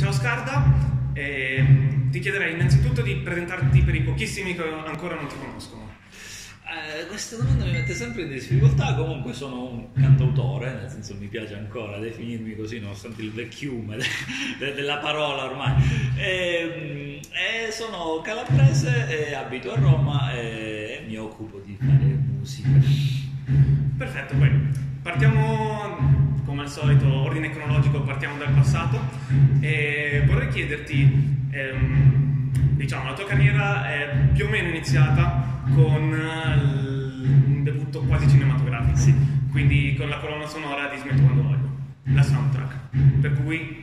ciao Scarda, eh, ti chiederei innanzitutto di presentarti per i pochissimi che ancora non ti conoscono. Eh, questa domanda mi mette sempre in difficoltà, comunque sono un cantautore, nel senso mi piace ancora definirmi così, nonostante il vecchiume de- de- della parola ormai. E, e sono calabrese, abito a Roma e mi occupo di fare musica. Perfetto, poi partiamo come al solito, ordine cronologico, partiamo dal passato. E vorrei chiederti, ehm, diciamo, la tua carriera è più o meno iniziata con l- un debutto quasi cinematografico, Sì. quindi con la colonna sonora di Smetto quando voglio, la soundtrack, per cui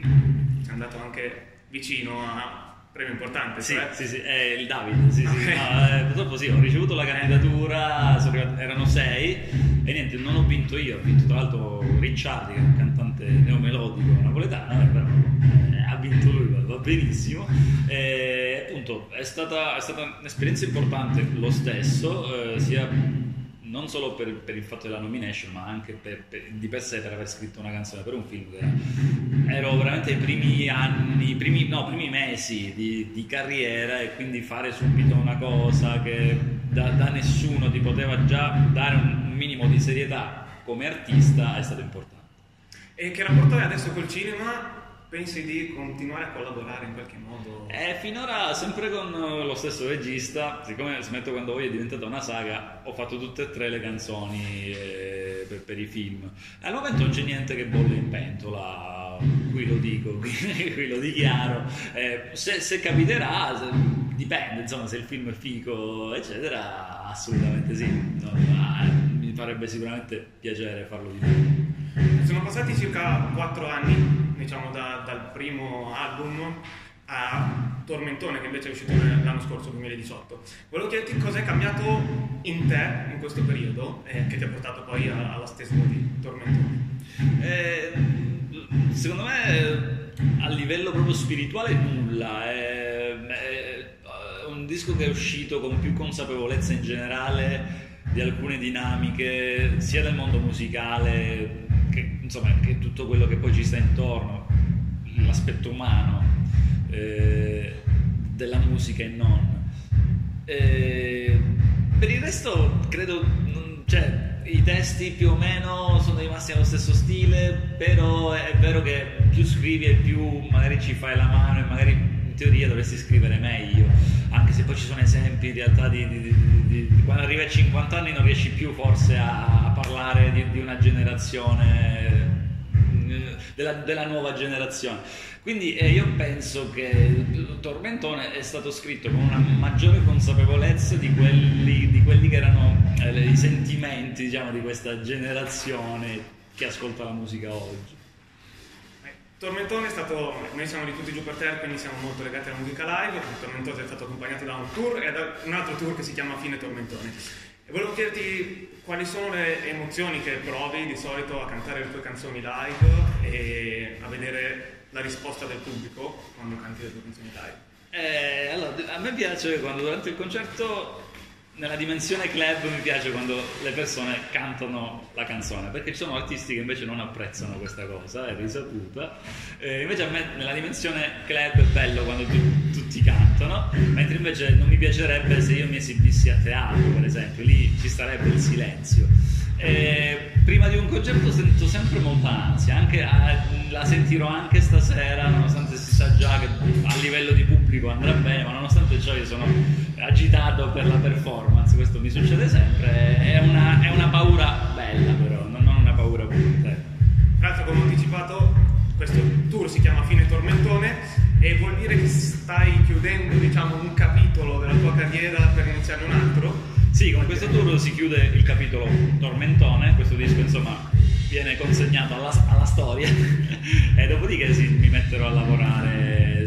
sei andato anche vicino a premi importanti, Sì, cioè- sì, sì, è il Davide, sì, sì. No, eh, purtroppo sì, ho ricevuto la candidatura, erano sei e niente, non ho vinto io, ho vinto tra l'altro Ricciardi, che è un cantante neomelodico napoletano, eh, però eh, ha vinto lui, va- va benissimo. E, appunto è stata, è stata un'esperienza importante lo stesso, eh, sia non solo per, per il fatto della nomination, ma anche per- per- di per sé per aver scritto una canzone per un film era, ero veramente ai primi anni, primi, no, primi mesi di, di carriera e quindi fare subito una cosa che da, da nessuno ti poteva già dare un minimo di serietà come artista è stato importante. E che rapporto hai adesso col cinema? Pensi di continuare a collaborare in qualche modo? E finora sempre con eh, lo stesso regista, siccome Smetto quando voglio è diventata una saga, ho fatto tutte e tre le canzoni eh, per, per i film. Al momento non c'è niente che bolle in pentola, qui lo dico, qui, qui lo dichiaro. Eh, se, se capiterà, se- dipende, insomma, se il film è fico, eccetera, assolutamente sì. No, ma, eh, mi farebbe sicuramente piacere farlo di nuovo. Sono passati circa 4 anni, diciamo, da- dal primo album a Tormentone, che invece è uscito l'anno scorso, 2018. Volevo chiederti cosa è cambiato in te in questo periodo eh, che ti ha portato poi alla stesura di Tormentone. Eh, secondo me a livello proprio spirituale nulla, è, è un disco che è uscito con più consapevolezza in generale di alcune dinamiche sia del mondo musicale che, insomma, che tutto quello che poi ci sta intorno, l'aspetto umano eh, della musica e non. Eh, per il resto credo, non- cioè, i testi più o meno sono rimasti allo stesso stile, però è vero che più scrivi e più magari ci fai la mano e magari teoria dovresti scrivere meglio, anche se poi ci sono esempi in realtà di, di- di- di- quando arrivi a 50 anni non riesci più forse a, a parlare di, una generazione eh, della, della nuova generazione. Quindi eh, io penso che Tormentone è stato scritto con una maggiore consapevolezza di quelli, di quelli che erano eh, i sentimenti diciamo, di questa generazione che ascolta la musica oggi. Tormentone è stato, noi siamo di tutti giù per terra, quindi siamo molto legati alla musica live. Tormentone è stato accompagnato da un tour e da un altro tour che si chiama Fine Tormentone. E volevo chiederti quali sono le emozioni che provi di solito a cantare le tue canzoni live e a vedere la risposta del pubblico quando canti le tue canzoni live. Eh, allora, a me piace quando durante il concerto, nella dimensione club, mi piace quando le persone cantano la canzone, perché ci sono artisti che invece non apprezzano questa cosa, è risaputa. Eh, invece a me nella dimensione club è bello quando tu- tutti cantano, mentre invece non mi piacerebbe se io mi esibissi a teatro, per esempio, lì ci starebbe il silenzio. Eh, prima di un concerto sento sempre molta ansia, anche a- la sentirò anche stasera, nonostante si sa già che a livello di pubblico andrà bene, ma nonostante ciò io sono agitato per la performance, questo mi succede sempre, è una, è una paura bella però, non non una paura brutta. Tra l'altro, come ho anticipato, questo tour si chiama Fine Tormentone e vuol dire che stai chiudendo diciamo, un capitolo della tua carriera per iniziare un altro. Sì, con questo tour si chiude il capitolo Tormentone, questo disco insomma viene consegnato alla, alla storia e dopodiché sì, mi metterò a lavorare,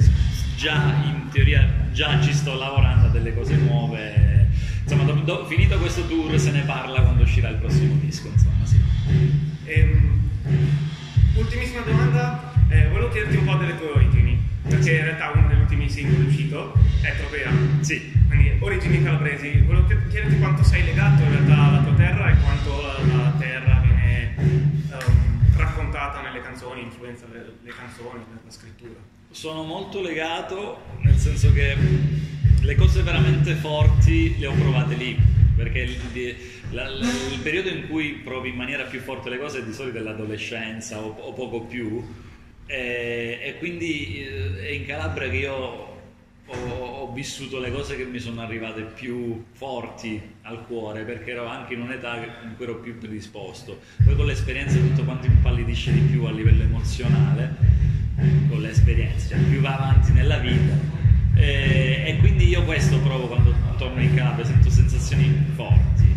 già in teoria già ci sto lavorando a delle cose nuove, insomma do- do- finito questo tour se ne parla quando uscirà il prossimo disco, insomma sì. Ehm, ultimissima domanda, eh, volevo chiederti un po' delle tue origini, perché in realtà uno degli ultimi singoli uscito è Tropea, Sì, quindi origini calabresi. Volevo chied- chiederti quanto sei legato in realtà alla tua terra e quanto canzoni, influenza le, le canzoni, la scrittura? Sono molto legato, nel senso che le cose veramente forti le ho provate lì, perché il, la, la, il periodo in cui provi in maniera più forte le cose è di solito l'adolescenza o, o poco più, e, e quindi eh, è in Calabria che io ho, ho, vissuto le cose che mi sono arrivate più forti al cuore perché ero anche in un'età in cui ero più predisposto. Poi con l'esperienza tutto quanto impallidisce di più a livello emozionale, con l'esperienza, cioè più va avanti nella vita. E, e quindi io questo provo quando torno in Calabria, sento sensazioni forti.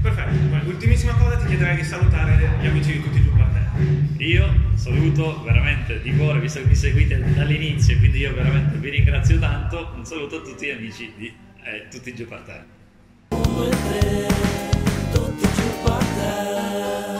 Perfetto, ultimissima cosa ti chiederei di salutare gli amici di tutti i giù io saluto veramente di cuore, visto che mi seguite dall'inizio, quindi io veramente vi ringrazio tanto. Un saluto a tutti gli amici di eh, Tutti terra. tutti terra.